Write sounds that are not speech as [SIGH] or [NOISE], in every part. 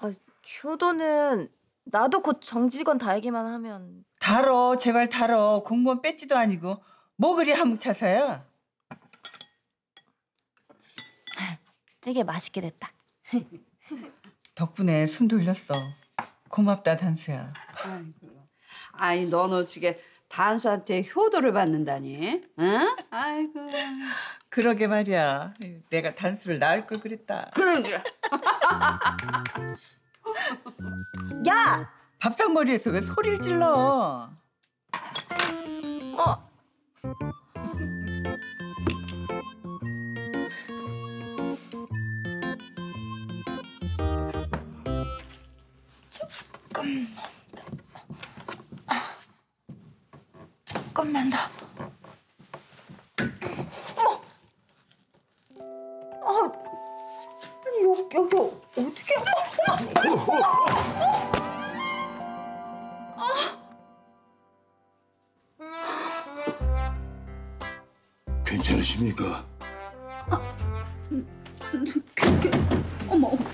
아, 효도는 나도 곧 정직원 달기만 하면. 달어 제발 달어. 공무원 배지도 아니고. 뭐 그리 한묵차사야? [LAUGHS] 찌개 맛있게 됐다. [LAUGHS] 덕분에 숨 돌렸어. 고맙다 단수야. 아이 너는 어찌게 단수한테 효도를 받는다니? 응? 아이고. 그러게 말이야 내가 단수를 낳을 걸 그랬다 그러게. [LAUGHS] 야! 밥상머리에서 왜 소리를 질러 어, 조금 만 더. 어머. 아, 아니 여기 여기 어떻게? 어머, 어머. 괜찮으십니까? 어머, 어머.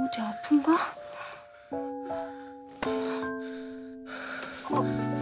어디 아픈가? 어,